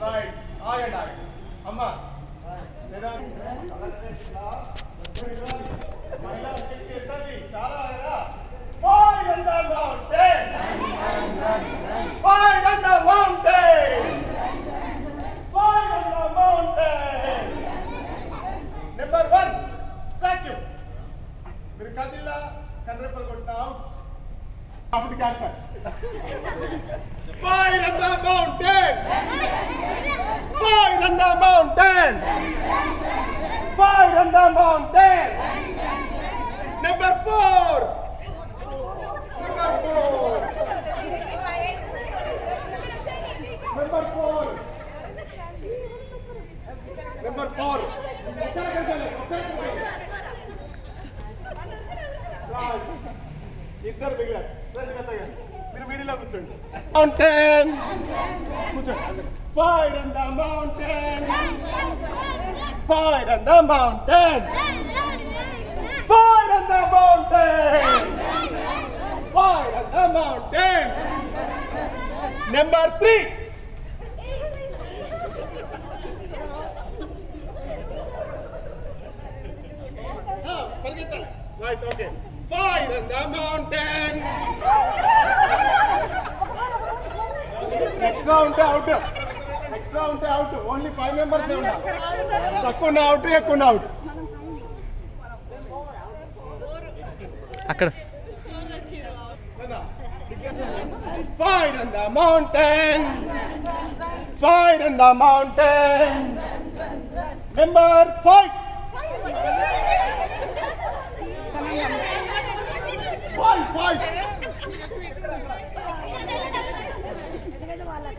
right, iodine. Amma. Fight on the mountain! Fight on the mountain! Fight on the mountain! Number one, statue. Mirkadilla, Kanrepal got down. After the cancer. ఇద్దరు మిగిలారు రండి పెద్దగా మీరు మిడిలో కూర్చోండి mountain కూర్చోండి fire and the mountain fire and the mountain fire and the mountain fire and the mountain number three extra ఉంటే out extra ఉంటే out only five members తక్కువ out ఎక్కువ అవుట్ అక్కడ Fire in the mountain! Fire in the mountain! Number five! Five, five!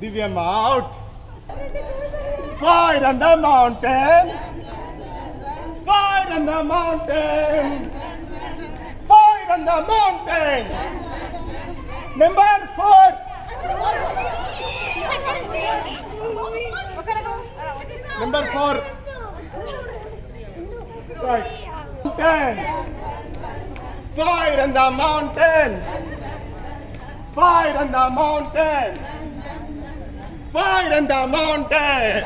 Divyam out. Fire on the mountain. Fire on the mountain. Fire on the mountain. Number four. Number four. Right. Fire on the mountain. Fire on the mountain. Fire in the mountain.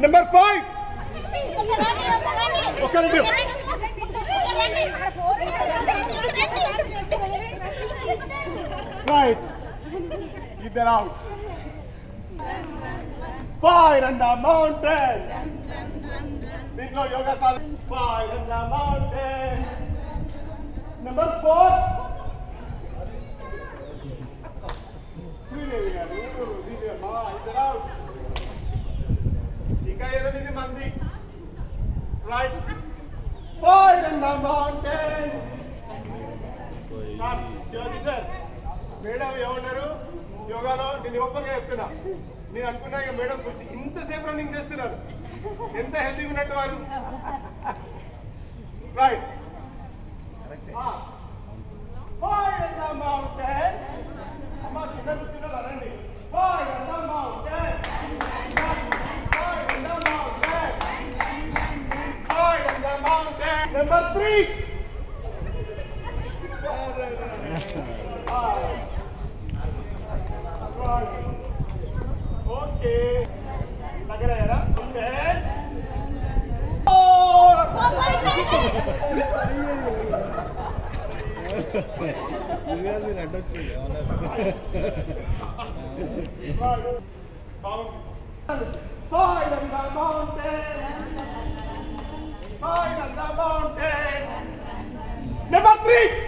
Number five. What can I do? Right. Get that out. Fire in the mountain. Did no yoga. Fire in the mountain. Number four. Shivaji sir madam ఏమన్నారు? యోగాలో నేను ఓపెన్గా చెప్తున్నా. నేను అనుకున్నా ఇక madam గురించి ఇంతసేపు రన్నింగ్ చేస్తున్నారు. ఎంత హెల్తీగా ఉన్నట్టు వారు? Right mountain number three okay దగ్గరయ్యారా okay Fire on the mountain! Fire on the mountain! Number three!